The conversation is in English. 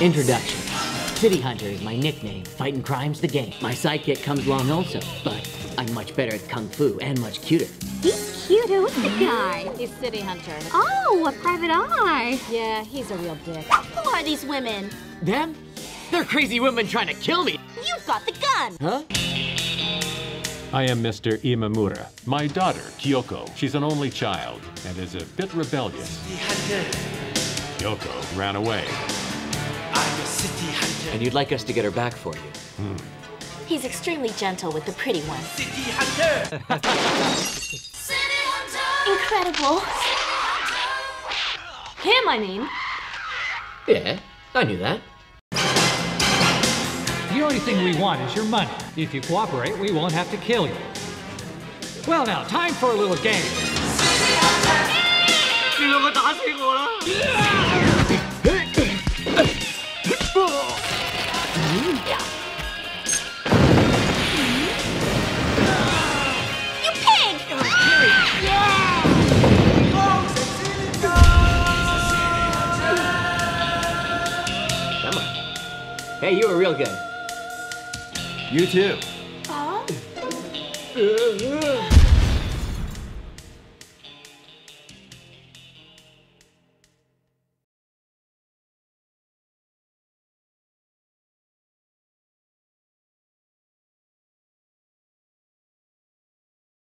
Introduction. City Hunter is my nickname. Fighting crime's the game. My sidekick comes along also, but I'm much better at kung fu and much cuter. He's cute. Who's the guy? He's City Hunter. Oh, a private eye. Yeah, he's a real dick. Who are these women? Them? They're crazy women trying to kill me. You've got the gun. Huh? I am Mr. Imamura. My daughter, Kyoko, she's an only child and is a bit rebellious. Kyoko ran away. And you'd like us to get her back for you. He's extremely gentle with the pretty ones. Incredible. Him, I mean. Yeah, I knew that. The only thing we want is your money. If you cooperate, we won't have to kill you. Well, now, time for a little game. Hey, you were real good. You too. Aw.